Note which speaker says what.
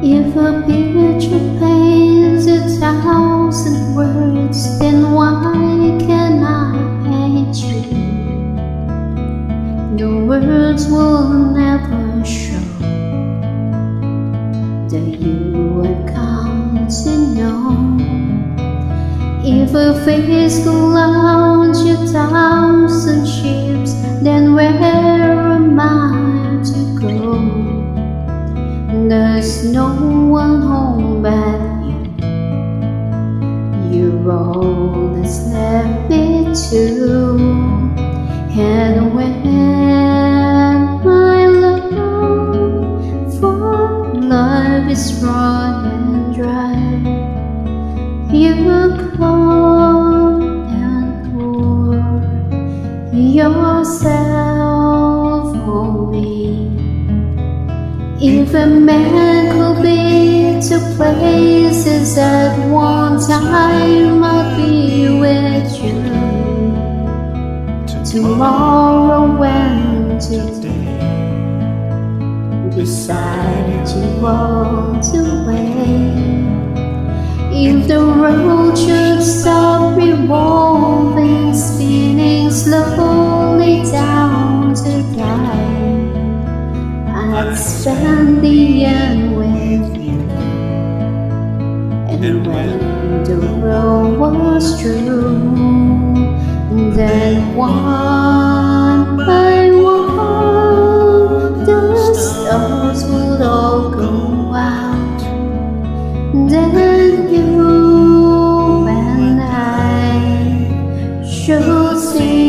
Speaker 1: If a picture paints a thousand words, then why can I paint you? The words will never show that you would come to know. If a face could launch a thousand ships, then where There's no one home but you. You're all that's left me to. And when my love for love is raw and dry, you come and pour yourself If a man could be two places at one time, I'll be with you. Tomorrow and today, beside you walk away. If the world should stop revolving, spinning slowly outstanding and with you. And when the road was true, then one by one the stars would all go out. Then you and I should see.